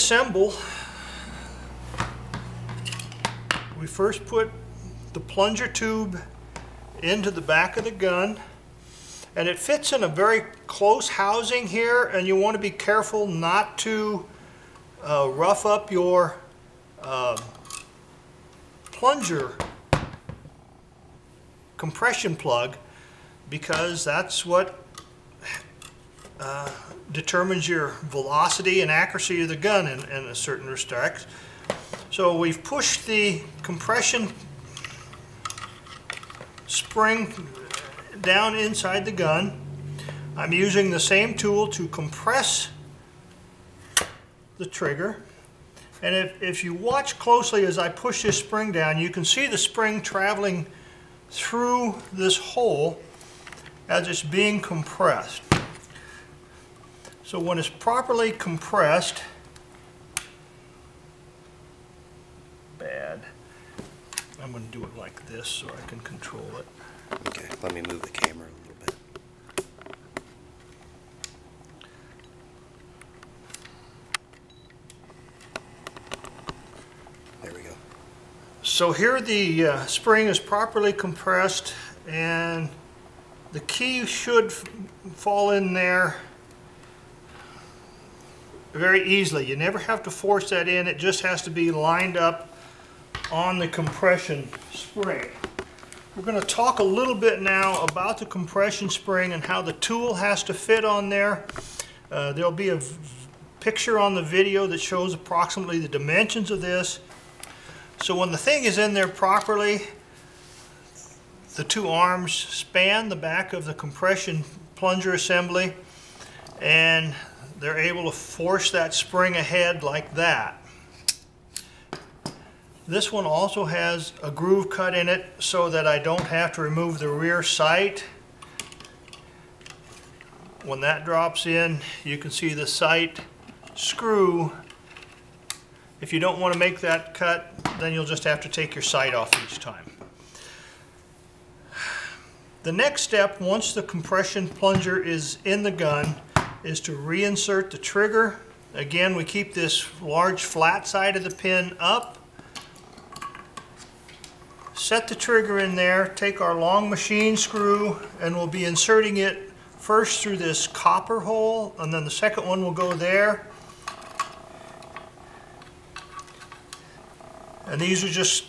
Reassemble, we first put the plunger tube into the back of the gun and it fits in a very close housing here and you want to be careful not to uh, rough up your uh, plunger compression plug because that's what uh, determines your velocity and accuracy of the gun in, in a certain respect. So we've pushed the compression spring down inside the gun. I'm using the same tool to compress the trigger. And if, if you watch closely as I push this spring down, you can see the spring traveling through this hole as it's being compressed. So when it's properly compressed, bad. I'm going to do it like this so I can control it. Okay, let me move the camera a little bit. There we go. So here the uh, spring is properly compressed and the key should fall in there very easily. You never have to force that in, it just has to be lined up on the compression spring. We're going to talk a little bit now about the compression spring and how the tool has to fit on there. Uh, there'll be a picture on the video that shows approximately the dimensions of this. So when the thing is in there properly, the two arms span the back of the compression plunger assembly and they're able to force that spring ahead like that. This one also has a groove cut in it so that I don't have to remove the rear sight. When that drops in, you can see the sight screw. If you don't want to make that cut, then you'll just have to take your sight off each time. The next step, once the compression plunger is in the gun, is to reinsert the trigger. Again, we keep this large flat side of the pin up. Set the trigger in there, take our long machine screw, and we'll be inserting it first through this copper hole, and then the second one will go there. And these are just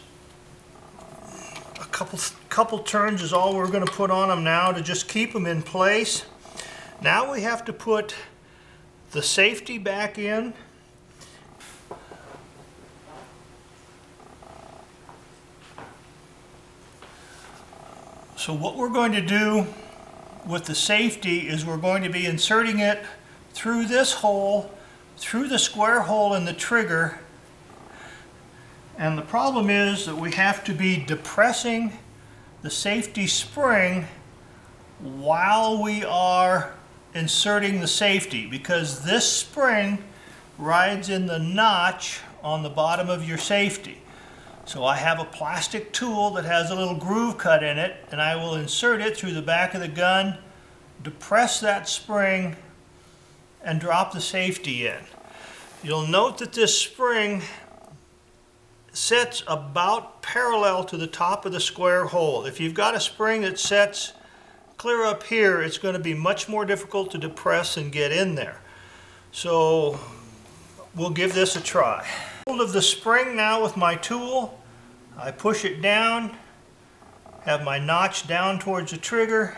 a couple, couple turns is all we're going to put on them now to just keep them in place. Now we have to put the safety back in. So what we're going to do with the safety is we're going to be inserting it through this hole, through the square hole in the trigger. And the problem is that we have to be depressing the safety spring while we are inserting the safety because this spring rides in the notch on the bottom of your safety. So I have a plastic tool that has a little groove cut in it and I will insert it through the back of the gun, depress that spring and drop the safety in. You'll note that this spring sets about parallel to the top of the square hole. If you've got a spring that sets clear up here, it's going to be much more difficult to depress and get in there. So we'll give this a try. Hold of the spring now with my tool. I push it down, have my notch down towards the trigger,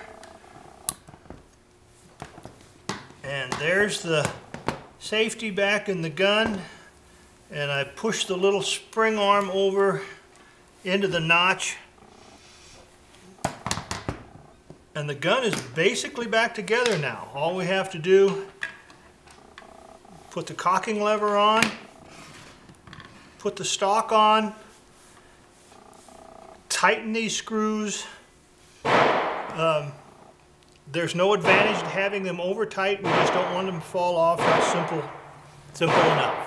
and there's the safety back in the gun and I push the little spring arm over into the notch and the gun is basically back together now. All we have to do, put the cocking lever on, put the stock on, tighten these screws. Um, there's no advantage to having them over tight, we just don't want them to fall off. That's simple, simple enough.